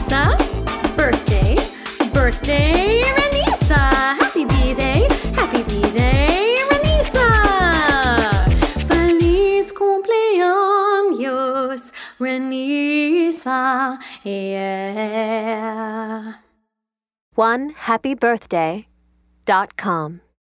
Vanessa. Birthday, birthday, Renisa! Happy birthday, happy birthday, Renisa! Feliz cumpleaños, Renisa! Yeah. One happy birthday dot com.